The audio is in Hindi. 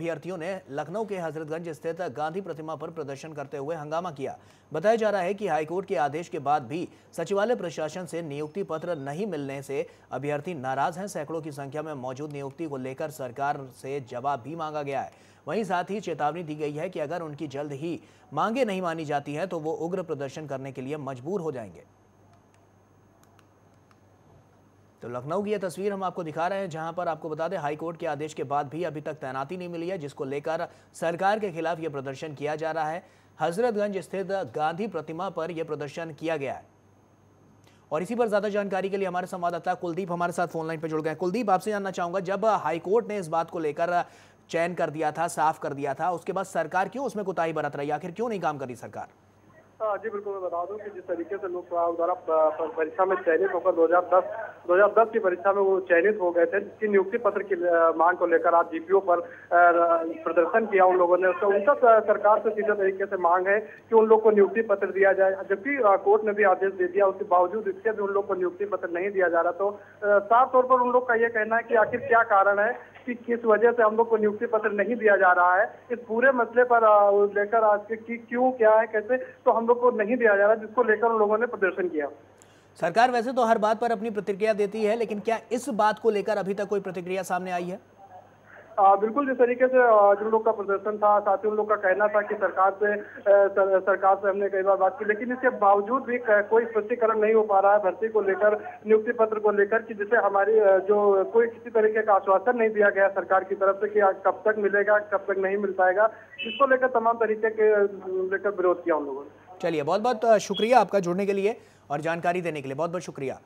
अभ्यर्थियों ने लखनऊ के हजरतगंज स्थित गांधी प्रतिमा पर प्रदर्शन करते हुए हंगामा किया। बताया जा रहा है कि हाईकोर्ट के आदेश के बाद भी सचिवालय प्रशासन से नियुक्ति पत्र नहीं मिलने से अभ्यर्थी नाराज़ हैं। सैकड़ों की संख्या में मौजूद नियुक्ति को लेकर सरकार से जवाब भी मांगा गया है। वहीं साथ ही चेतावनी दी गई है कि अगर उनकी जल्द ही मांगे नहीं मानी जाती हैं तो वो उग्र प्रदर्शन करने के लिए मजबूर हो जाएँगे। तो लखनऊ की यह तस्वीर हम आपको दिखा रहे हैं, जहाँ पर आपको बता दें हाईकोर्ट के आदेश के बाद भी अभी तक तैनाती नहीं मिली है, जिसको लेकर सरकार के खिलाफ यह प्रदर्शन किया जा रहा है। हजरतगंज स्थित गांधी प्रतिमा पर यह प्रदर्शन किया गया है। और इसी पर ज़्यादा जानकारी के लिए हमारे संवाददाता कुलदीप हमारे साथ फोनलाइन पर जुड़ गए कुलदीप, आपसे जानना चाहूँगा, जब हाईकोर्ट ने इस बात को लेकर चयन कर दिया था, साफ़ कर दिया था, उसके बाद सरकार क्यों उसमें कोताही बरत रही आखिर क्यों नहीं काम कर सरकार? जी बिल्कुल मैं बता दूँ कि जिस तरीके से लोग द्वारा परीक्षा में चयनित होकर 2010 2010 की परीक्षा में वो चयनित हो गए थे, जिसकी नियुक्ति पत्र की मांग को लेकर आज जीपीओ पर प्रदर्शन किया उन लोगों ने। उसका उनका सरकार से सीधे तरीके से मांग है कि उन लोग को नियुक्ति पत्र दिया जाए। जबकि कोर्ट ने भी आदेश दे दिया, उसके बावजूद इसके भी उन लोग को नियुक्ति पत्र नहीं दिया जा रहा। तो साफ़ तौर पर उन लोग का ये कहना है कि आखिर क्या कारण है कि किस वजह से हम लोग को नियुक्ति पत्र नहीं दिया जा रहा है? इस पूरे मसले पर लेकर आज के, क्यों, क्या है, कैसे? तो हम लोग को नहीं दिया जा रहा जिसको लेकर उन लोगों ने प्रदर्शन किया। सरकार वैसे तो हर बात पर अपनी प्रतिक्रिया देती है लेकिन क्या इस बात को लेकर अभी तक कोई प्रतिक्रिया सामने आई है? आ, बिल्कुल जिस तरीके से जिन लोग का प्रदर्शन था साथ ही उन लोग का कहना था कि सरकार से सर, सरकार से हमने कई बार बात की लेकिन इसके बावजूद भी कोई स्पष्टीकरण नहीं हो पा रहा है भर्ती को लेकर नियुक्ति पत्र को लेकर कि जिसे हमारी जो कोई किसी तरीके का आश्वासन नहीं दिया गया सरकार की तरफ़ से कि कब तक मिलेगा कब तक नहीं मिल पाएगा इसको लेकर तमाम तरीके के लेकर विरोध किया उन लोगों ने। चलिए बहुत बहुत शुक्रिया आपका जुड़ने के लिए और जानकारी देने के लिए। बहुत बहुत शुक्रिया।